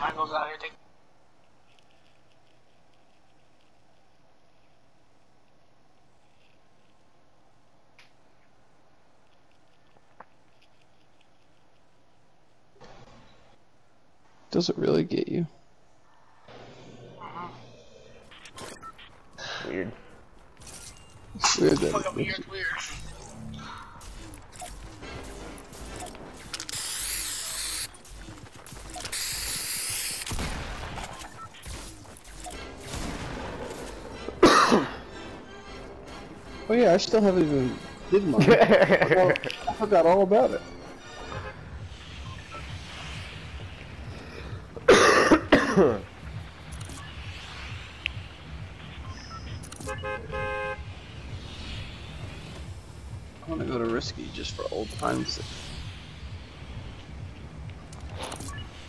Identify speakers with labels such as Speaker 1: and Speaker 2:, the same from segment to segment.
Speaker 1: Michael's out here taking.
Speaker 2: Does it really get you?
Speaker 3: Weird.
Speaker 2: It's weird that
Speaker 1: Fucking weird,
Speaker 2: you.
Speaker 1: weird.
Speaker 2: Oh yeah, I still haven't even did mine. I forgot- I forgot all about it. I want to go to risky just for old times' sake.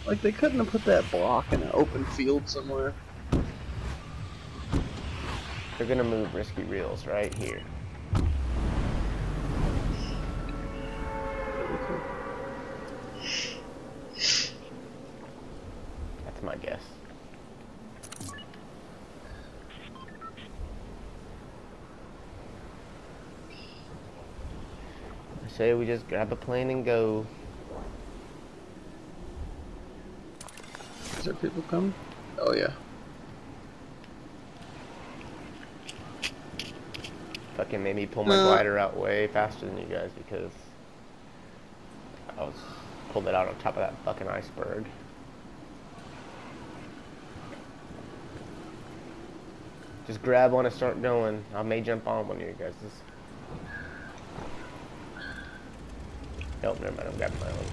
Speaker 2: Like they couldn't have put that block in an open field somewhere.
Speaker 3: They're gonna move risky reels right here. That's my guess. I say we just grab a plane and go.
Speaker 2: Is there people coming? Oh yeah.
Speaker 3: Fucking made me pull my
Speaker 2: Uh.
Speaker 3: glider out way faster than you guys because I was pulled it out on top of that fucking iceberg. Just grab one and start going. I may jump on one of you guys. Nope, never mind. I'm grabbing my own.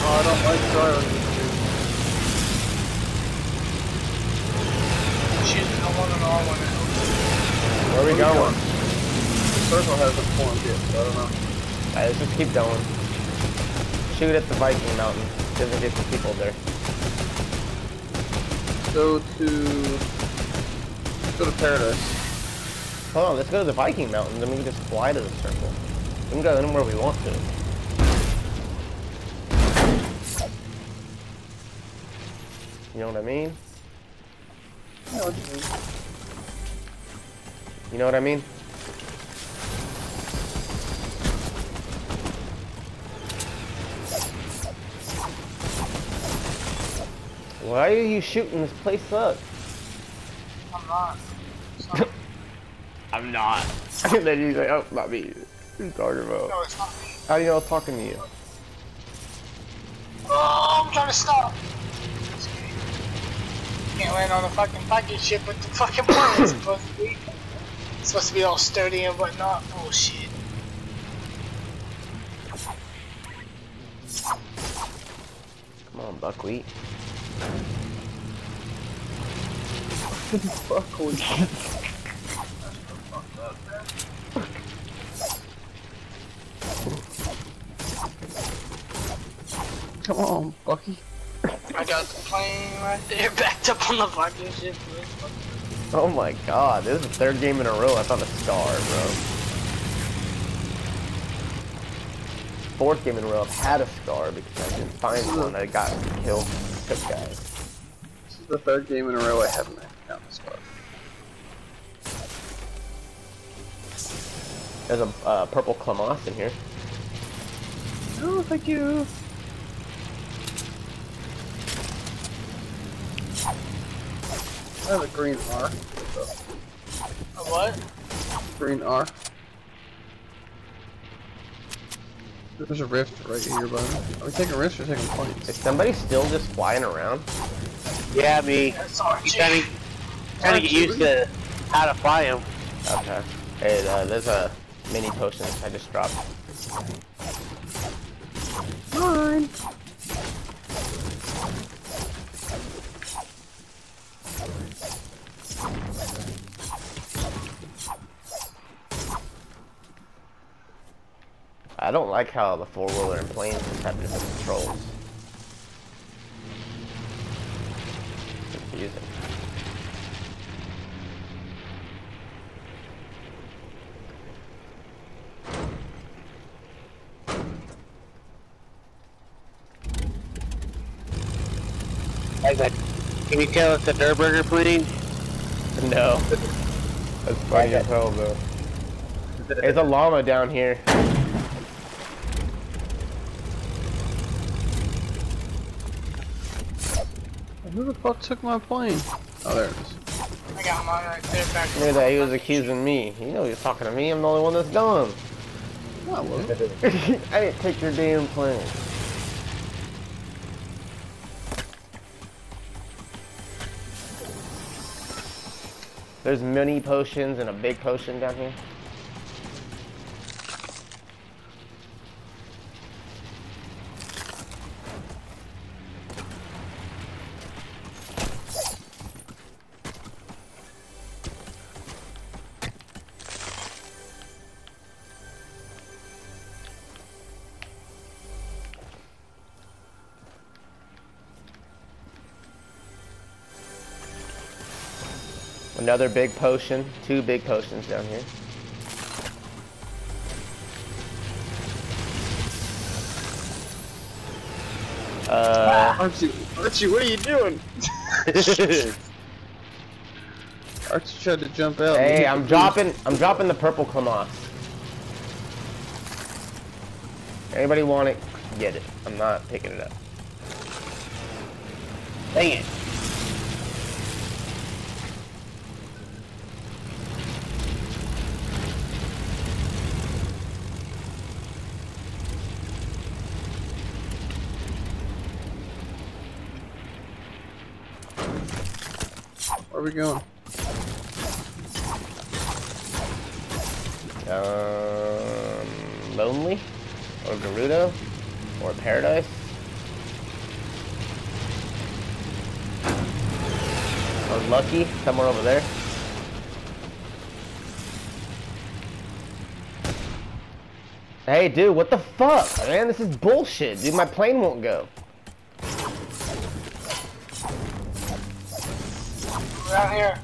Speaker 2: Oh, I don't like driving these
Speaker 1: Choosing the one and all one.
Speaker 3: Where are we
Speaker 2: Where we
Speaker 3: going?
Speaker 2: going? The circle hasn't formed yet, so I don't know.
Speaker 3: Alright, let's just keep going. Shoot at the Viking mountain. Doesn't get some people there.
Speaker 2: Go to go to paradise.
Speaker 3: Hold on, let's go to the Viking mountains then we can just fly to the circle. We can go anywhere we want to. You know what I mean?
Speaker 2: Yeah, what do mean?
Speaker 3: You know what I mean? Why are you shooting this place up?
Speaker 1: I'm not.
Speaker 3: I'm not. And then he's like, oh, not me. What are you talking about?
Speaker 1: No, it's not me.
Speaker 3: How do you know I was talking to you?
Speaker 1: Oh, I'm trying to stop. Can't land on the fucking Viking ship with the fucking plane. It's supposed to be. It's supposed to be all sturdy and whatnot. Oh, Bullshit.
Speaker 3: Come on, buckwheat.
Speaker 2: Fuck we Come on, Bucky.
Speaker 1: I got the plane right there backed up on the Viking ship.
Speaker 3: Oh my god, this is the third game in a row I found a scar, bro. Fourth game in a row I've had a scar because I didn't find one. I got killed. Took guys.
Speaker 2: This is the third game in a row I haven't found this car.
Speaker 3: There's a uh, purple Clamas in here.
Speaker 2: Oh, thank you. I have a green R.
Speaker 1: what?
Speaker 2: Green R. There's a rift right here, bud. Are we taking rifts or taking points?
Speaker 3: Is
Speaker 2: points?
Speaker 3: somebody still just flying around?
Speaker 4: Yeah, me.
Speaker 1: That's
Speaker 4: I'm
Speaker 1: RG.
Speaker 4: trying to, trying to get used to how to fly them.
Speaker 3: Okay. Hey, uh, there's a mini potion I just dropped.
Speaker 2: Mine.
Speaker 3: I don't like how the four-wheeler and planes just have different controls. Confusing.
Speaker 4: Isaac, can you tell us the Nurburger bleeding?
Speaker 3: No. That's funny as hell though. There's a llama down here.
Speaker 2: Who the fuck took my plane? Oh, there it is.
Speaker 1: I got mine right there back.
Speaker 3: Knew that he was accusing me. You know he's talking to me. I'm the only one that's dumb.
Speaker 2: Oh, well.
Speaker 3: I didn't take your damn plane. There's mini potions and a big potion down here. Another big potion. Two big potions down here. Uh,
Speaker 2: Archie, Archie, what are you doing? Archie tried to jump out.
Speaker 3: hey, I'm dropping. I'm dropping the purple Klamath. Anybody want it? Get it. I'm not picking it up.
Speaker 4: Dang it.
Speaker 2: Where are we going?
Speaker 3: Um, lonely, or Gerudo, or Paradise. Or Lucky, somewhere over there. Hey, dude, what the fuck, man? This is bullshit, dude. My plane won't go.
Speaker 1: We're out here.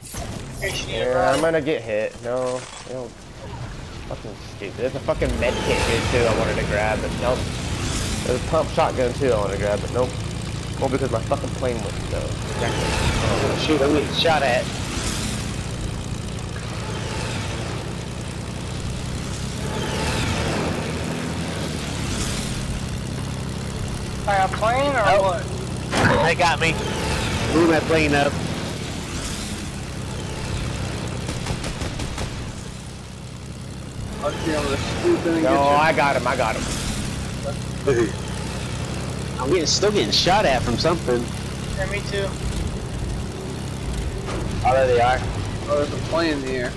Speaker 1: In case you need a
Speaker 3: Yeah, I'm gonna get hit. No, no. Fucking stupid. There's a fucking med kit here too. I wanted to grab, but nope. There's a pump shotgun too. I wanted to grab, but nope. Well, because my fucking plane wouldn't go. Exactly.
Speaker 4: Oh, shoot, I'm getting shot at.
Speaker 1: By a plane or
Speaker 4: Oh.
Speaker 1: what?
Speaker 4: They got me. Blew my plane up.
Speaker 2: Archie, I'm gonna swoop in and
Speaker 3: No. I got him. I got him.
Speaker 4: I'm getting still getting shot at from something.
Speaker 1: Yeah, me too.
Speaker 4: Oh, there they are.
Speaker 2: Oh, there's a plane in the air.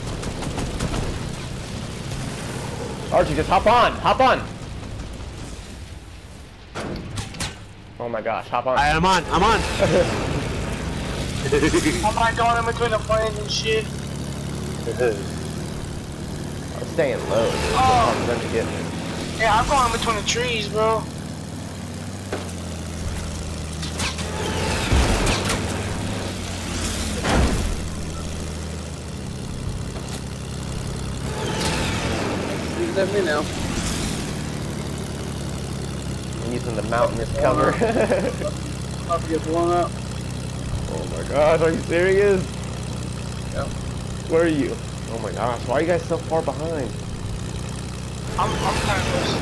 Speaker 3: Archie, just hop on. Hop on. Oh my gosh, hop on.
Speaker 4: I'm on. I'm on.
Speaker 1: I'm not going in between the planes and shit.
Speaker 3: I'm staying low. Dude.
Speaker 1: Oh.
Speaker 3: I'm going to get me.
Speaker 1: Yeah, I'm going between the trees, bro.
Speaker 2: Shooting at me now.
Speaker 3: I'm using the mountainous cover.
Speaker 2: About to get blown up.
Speaker 3: oh my god, are you serious?
Speaker 2: Yep.
Speaker 3: Where are you? Oh my gosh, why are you guys so far behind?
Speaker 1: I'm, I'm kind of close.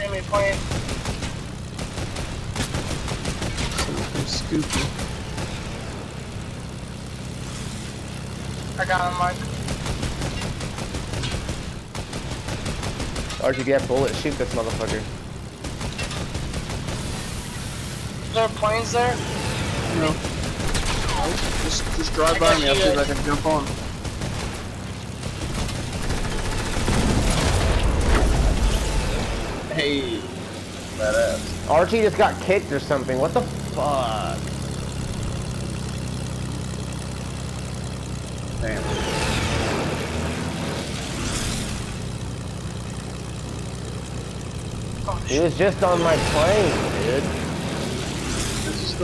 Speaker 1: Enemy plane.
Speaker 2: Someone from Scoopy.
Speaker 1: I got him, Mike.
Speaker 3: Archie, if you have bullets, shoot this motherfucker.
Speaker 1: There are planes there?
Speaker 2: No. Just, just drive by me. I'll see if I can jump on. Hey. Badass.
Speaker 3: Archie just got kicked or something. What the fuck?
Speaker 2: Damn.
Speaker 3: He was just on my plane, dude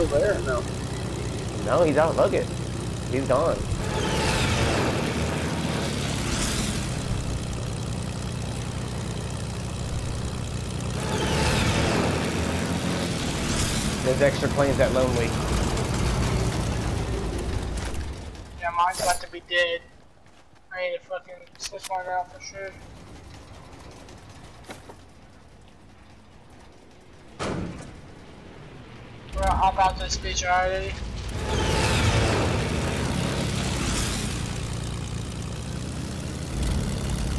Speaker 2: still there no?
Speaker 3: No, he's out of He's gone. Those extra planes that lonely.
Speaker 1: Yeah, mine's about to be dead. I need to fucking switch my out for sure. We're gonna hop out this bitch already.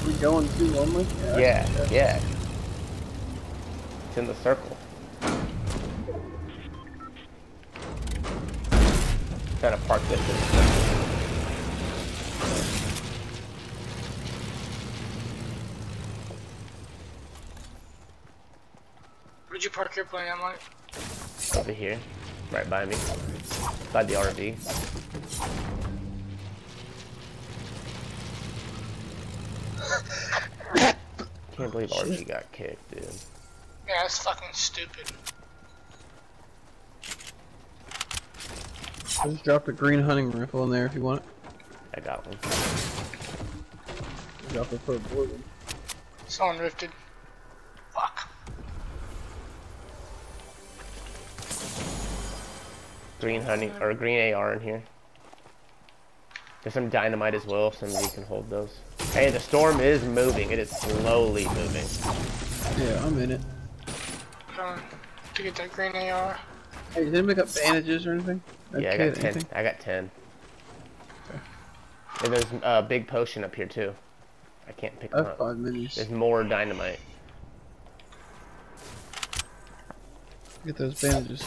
Speaker 2: We going too lonely?
Speaker 3: Yeah, yeah. It's in the circle. Trying to park this in the circle.
Speaker 1: Where'd you park your plane, Emily?
Speaker 3: Over here. Right by me. By the RV. Can't believe RV got kicked, dude.
Speaker 1: Yeah, that's fucking stupid.
Speaker 2: I Just dropped a green hunting rifle in there if you want it.
Speaker 3: I got one.
Speaker 2: Drop it for a blue one.
Speaker 1: Someone rifted.
Speaker 3: Green honey or green AR in here. There's some dynamite as well, if somebody can hold those. Hey, the storm is moving. It is slowly moving.
Speaker 2: Yeah, I'm in it.
Speaker 1: Coming to get that green AR.
Speaker 2: Hey, did anybody got bandages or anything? That
Speaker 3: Yeah, I got ten.
Speaker 2: anything?
Speaker 3: I got ten.
Speaker 2: Okay.
Speaker 3: And there's a big potion up here too. I can't pick
Speaker 2: I
Speaker 3: them
Speaker 2: have
Speaker 3: up.
Speaker 2: five minis.
Speaker 3: There's more dynamite.
Speaker 2: Get those bandages.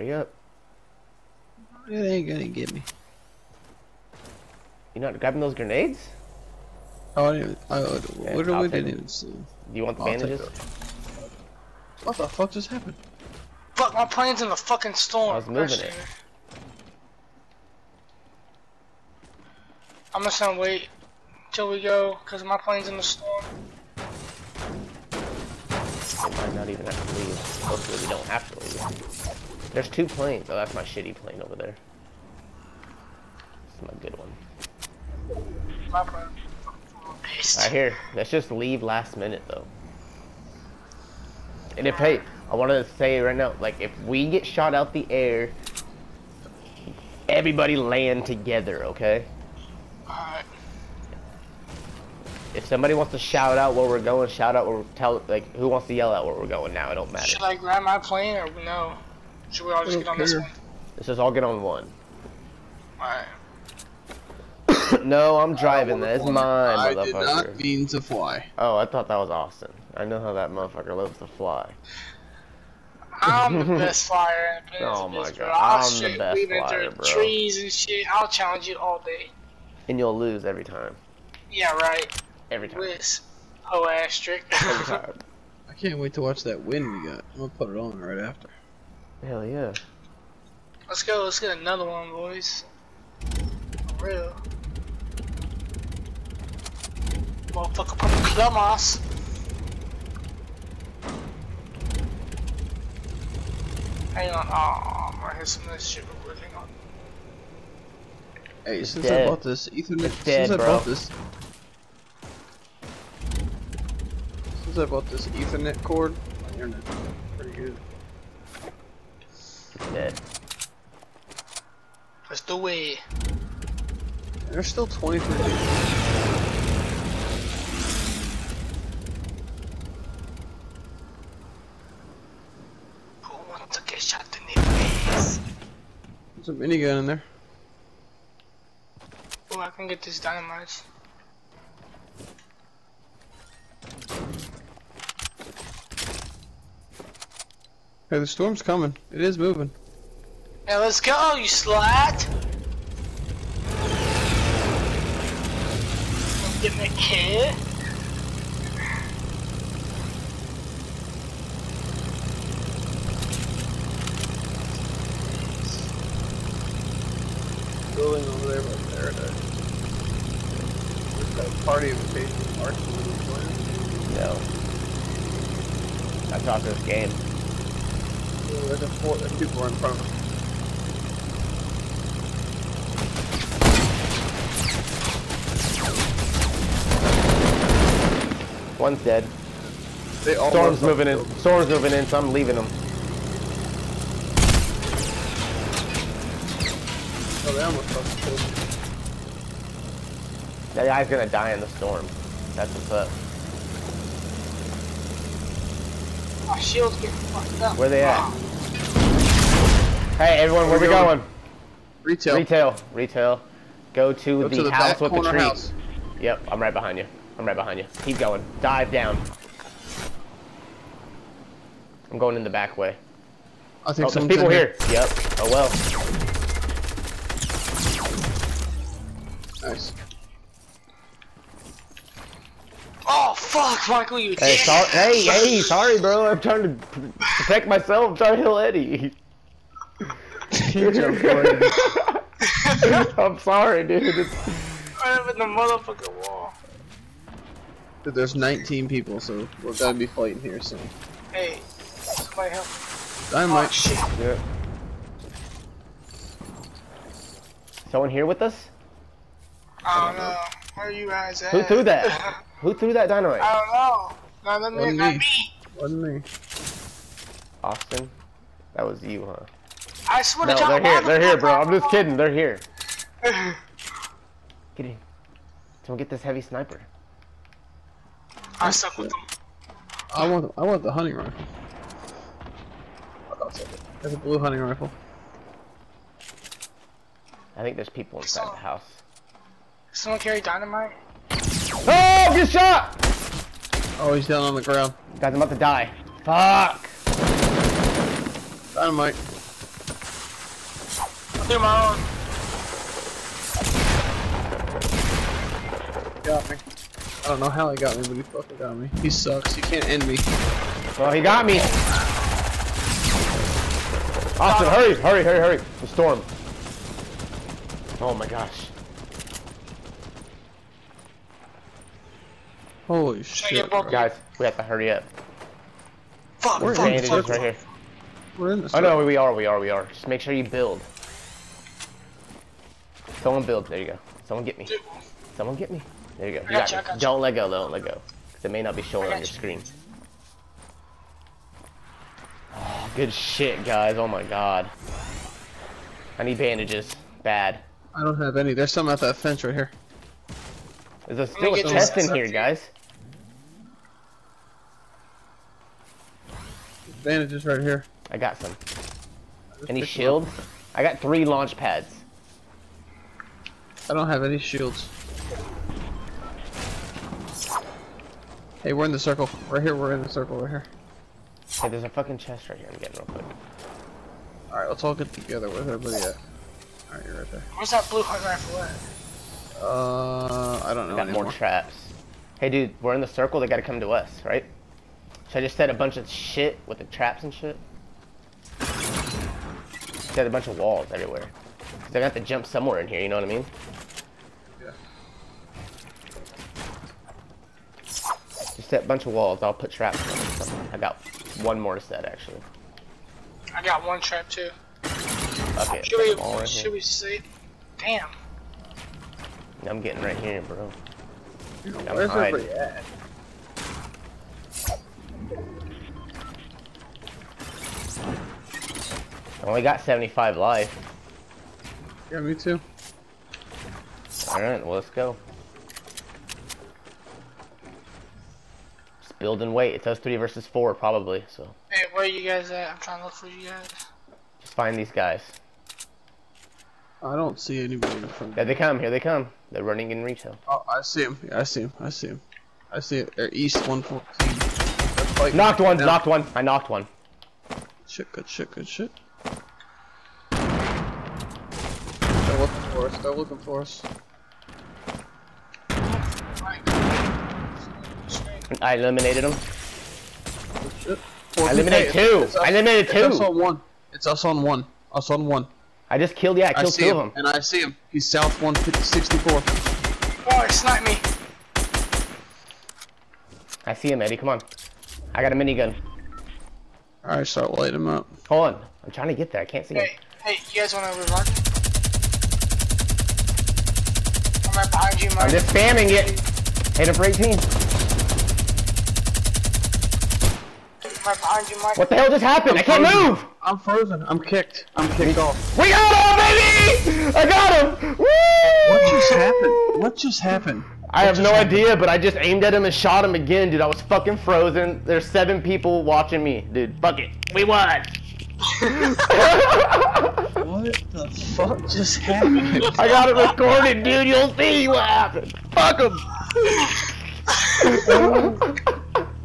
Speaker 3: Hurry up.
Speaker 2: It ain't gonna get me.
Speaker 3: You not grabbing those grenades?
Speaker 2: Oh, I didn't. I
Speaker 3: Yeah,
Speaker 2: literally
Speaker 3: I'll
Speaker 2: didn't even see.
Speaker 3: Do you want the
Speaker 2: I'll
Speaker 3: bandages?
Speaker 2: What the fuck just happened?
Speaker 1: Fuck, my plane's in the fucking storm.
Speaker 3: I was moving
Speaker 1: Actually.
Speaker 3: it.
Speaker 1: I'm just gonna wait till we go, cause my plane's in the storm.
Speaker 3: They might not even have to leave. Hopefully we don't have to leave. There's two planes. Oh, that's my shitty plane over there. This is my good one.
Speaker 1: My plane. Pissed.
Speaker 3: Alright, here. Let's just leave last minute, though. And if, hey, I want to say right now, like, if we get shot out the air, everybody land together, okay?
Speaker 1: Alright.
Speaker 3: If somebody wants to shout out where we're going, shout out or tell, like, who wants to yell out where we're going now? It don't matter.
Speaker 1: Should I grab my plane or no? Should we all just get
Speaker 2: don't
Speaker 1: on this one?
Speaker 3: Let's just all get on one.
Speaker 1: Alright.
Speaker 3: no, I'm driving that. It's mine,
Speaker 2: I did
Speaker 3: motherfucker.
Speaker 2: not mean to fly.
Speaker 3: Oh, I thought that was Austin. I know how that motherfucker loves to fly.
Speaker 1: I'm the best flyer in the oh business.
Speaker 3: Oh my
Speaker 1: bro.
Speaker 3: God,
Speaker 1: I'll
Speaker 3: I'm the
Speaker 1: straight
Speaker 3: best
Speaker 1: weave into
Speaker 3: flyer, bro.
Speaker 1: trees and shit. I'll challenge you all day.
Speaker 3: And you'll lose every time.
Speaker 1: Yeah, right.
Speaker 3: Every time.
Speaker 1: Wiz. Ho asterisk.
Speaker 3: Every time.
Speaker 2: I can't wait to watch that win we got. I'm gonna put it on right after.
Speaker 3: Hell yeah.
Speaker 1: Let's go. Let's get another one, boys. For real. Motherfucker, put the clumos. Hang on. Uh, oh, I hear some of this shit. real quick. Hang on.
Speaker 2: Hey,
Speaker 3: It's
Speaker 2: since
Speaker 3: dead.
Speaker 2: I bought this Ethernet,
Speaker 3: It's dead,
Speaker 2: since I
Speaker 3: bro.
Speaker 2: bought this, since I bought this Ethernet cord, my internet's pretty good.
Speaker 3: It's dead.
Speaker 1: Let's do it.
Speaker 2: There's still 23 gigs.
Speaker 1: Who wants to get shot in the face?
Speaker 2: There's a minigun in there.
Speaker 1: Oh, I can get this dynamite.
Speaker 2: Hey, the storm's coming. It is moving.
Speaker 1: Now let's go, you slut! Get me kid.
Speaker 2: Building over there by Paradise. There's that party invitation arsenal playing.
Speaker 3: No. That's off this game.
Speaker 2: There's a four, there's people in front of us.
Speaker 3: One's dead.
Speaker 2: They all
Speaker 3: Storm's moving in. Storm's moving in, so I'm leaving them.
Speaker 2: Oh, they almost fucking killed me.
Speaker 3: That guy's gonna die in the storm. That's what's up.
Speaker 1: My shield's getting fucked up.
Speaker 3: Where they at?
Speaker 1: Ah,
Speaker 3: Hey, everyone, where we
Speaker 2: Where we
Speaker 3: going?
Speaker 2: Retail.
Speaker 3: Retail. Retail. Go to
Speaker 2: Go
Speaker 3: the
Speaker 2: to the
Speaker 3: house with the
Speaker 2: corner
Speaker 3: tree.
Speaker 2: house.
Speaker 3: Yep, I'm right behind you. I'm right behind you. Keep going. Dive down. I'm going in the back way.
Speaker 2: I think
Speaker 3: Oh, there's
Speaker 2: someone's
Speaker 3: people
Speaker 2: in
Speaker 3: here. Yep. Oh well.
Speaker 2: Nice.
Speaker 1: Oh fuck, Michael, you
Speaker 3: Hey,
Speaker 1: dick.
Speaker 3: sorry. Hey, hey, sorry, bro. I'm trying to protect myself. I'm trying to heal Eddie.
Speaker 2: He jumped right in.
Speaker 3: I'm sorry, dude. It's-
Speaker 1: Right up in the motherfucking wall.
Speaker 2: Dude, There's 19 people, so we're gonna be fighting here soon.
Speaker 1: Hey, somebody help me. Oh
Speaker 2: Dynamite.
Speaker 1: shit.
Speaker 3: Yeah. Someone here with us?
Speaker 1: I don't know. Where are you guys at?
Speaker 3: Who threw that? Who threw that dynamite?
Speaker 1: I don't know. Not that
Speaker 2: Wasn't
Speaker 1: not
Speaker 2: me.
Speaker 1: me.
Speaker 2: Wasn't me.
Speaker 3: Austin? That was you, huh?
Speaker 1: I swear
Speaker 3: No,
Speaker 1: to God.
Speaker 3: they're here. They're here, bro.
Speaker 1: I
Speaker 3: I'm just kidding. They're here.
Speaker 1: know?
Speaker 3: Get in. Someone get this heavy sniper.
Speaker 1: I suck with them.
Speaker 2: I want I want the hunting rifle. I'll take it. There's a blue hunting rifle.
Speaker 3: I think there's people inside the house.
Speaker 1: Someone carry dynamite?
Speaker 3: Oh, get shot!
Speaker 2: Oh, he's down on the ground.
Speaker 3: Guys, I'm about to die. Fuck!
Speaker 2: Dynamite.
Speaker 1: I my own.
Speaker 2: Got me. I don't know how he got me, but he fucking got me. He sucks. He can't end me.
Speaker 3: Well, he got me. Austin, hurry, hurry, hurry, hurry. The storm. Oh my gosh.
Speaker 2: Holy shit.
Speaker 3: Guys, we have to hurry up.
Speaker 1: Fuck,
Speaker 2: We're
Speaker 1: fuck,
Speaker 3: Bandages
Speaker 1: fuck,
Speaker 3: right here.
Speaker 2: We're in the storm.
Speaker 3: Oh no, we are, we are, we are. Just make sure you build. Someone build. There you go. Someone get me.
Speaker 1: Dude,
Speaker 3: Someone get me. There you go. You
Speaker 1: got
Speaker 3: got
Speaker 1: you, got.
Speaker 3: Don't let go. Don't let go. Because it may not be showing on your
Speaker 1: you.
Speaker 3: screen. Oh, good shit, guys. Oh my god. I need bandages. Bad.
Speaker 2: I don't have any. There's some at that fence right here.
Speaker 3: There's a, still a
Speaker 1: get
Speaker 3: chest in here, guys.
Speaker 2: Bandages right here.
Speaker 3: I got some.
Speaker 2: Just
Speaker 3: Any shields? I got three launch pads.
Speaker 2: Up. I don't have any shields. Hey, we're in the circle. Right here, we're in the circle right here.
Speaker 3: Hey, there's a fucking chest right here. I'm getting real quick.
Speaker 2: Alright, let's all get together. Where's everybody at? Alright, you're right there.
Speaker 1: Where's that blue hunting rifle at?
Speaker 2: Uh, I don't know I
Speaker 3: got
Speaker 2: anymore.
Speaker 3: more traps. Hey, dude, we're in the circle. They gotta come to us, right? Should I just set a bunch of shit with the traps and shit? Set a bunch of walls everywhere. Cause I got to jump somewhere in here. You know what I mean?
Speaker 2: Yeah.
Speaker 3: Just set a bunch of walls. I'll put traps. on them. I got one more set actually.
Speaker 1: I got one trap too.
Speaker 3: Okay.
Speaker 1: Should we,
Speaker 3: them
Speaker 1: should
Speaker 3: here.
Speaker 1: we say? Damn.
Speaker 3: I'm getting right here, bro. I'm
Speaker 2: Where's
Speaker 3: hiding.
Speaker 2: everybody at?
Speaker 3: I only got 75 life.
Speaker 2: Yeah, me too.
Speaker 3: All right, well, let's go. Just build and wait. It's us three versus four, probably. So
Speaker 1: Hey, where are you guys at? I'm trying to look for you guys.
Speaker 3: just find these guys.
Speaker 2: I don't see anybody in front
Speaker 3: There they come. Here they come. They're running in retail.
Speaker 2: Oh, I see him. Yeah, I see him. I see him. I see it. They're east 114. They're
Speaker 3: Knocked one.
Speaker 2: now.
Speaker 3: Knocked one. I knocked one.
Speaker 2: Shit, good shit, good shit. They're looking for us. They're looking for us.
Speaker 3: I eliminated him.
Speaker 2: Good shit.
Speaker 3: I eliminated two.
Speaker 2: It's us-
Speaker 3: I eliminated
Speaker 2: It's us
Speaker 3: two.
Speaker 2: on one. It's us on one. Us on one.
Speaker 3: I just killed. Yeah, I
Speaker 2: I
Speaker 3: killed
Speaker 2: see
Speaker 3: two
Speaker 2: him,
Speaker 3: of them.
Speaker 2: and I see him. He's south 164.
Speaker 1: oh, he sniped me.
Speaker 3: I see him, Eddie. Come on. I got a minigun.
Speaker 2: Alright, start lighting him up.
Speaker 3: Hold on. I'm trying to get there. I can't see him.
Speaker 1: Hey, hey, you guys want to revive me? I'm right behind you, Mike.
Speaker 3: I'm just spamming it. Hit him for 18.
Speaker 1: Right behind you, Mike.
Speaker 3: What the hell just happened? I can't
Speaker 2: frozen.
Speaker 3: move!
Speaker 2: I'm frozen. I'm kicked. I'm kicked off.
Speaker 3: We got him, baby! I got him! Woo!
Speaker 2: What just happened? What just happened?
Speaker 3: I have no
Speaker 2: happened?
Speaker 3: idea, but I just aimed at him and shot him again, dude. I was fucking frozen. There's seven people watching me, dude. Fuck it. We won!
Speaker 2: What the fuck just happened?
Speaker 3: I got it recorded, dude. You'll see what happened. Fuck him!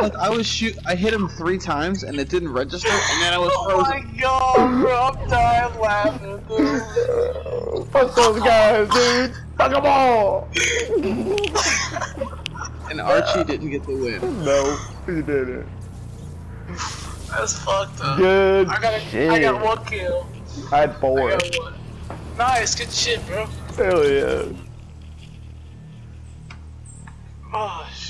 Speaker 2: like I was shoot. I hit him three times and it didn't register, and then I was frozen.
Speaker 1: Oh my god, bro, I'm dying laughing, dude.
Speaker 3: Fuck those guys, dude. Fuck them all.
Speaker 2: And Archie didn't get the win.
Speaker 3: No, he didn't.
Speaker 1: That's fucked up.
Speaker 3: Good
Speaker 1: I got a,
Speaker 3: shit.
Speaker 1: I got one kill.
Speaker 3: I had
Speaker 1: I
Speaker 3: four.
Speaker 1: got one. Nice, good shit, bro.
Speaker 3: Hell yeah.
Speaker 1: Oh, sh-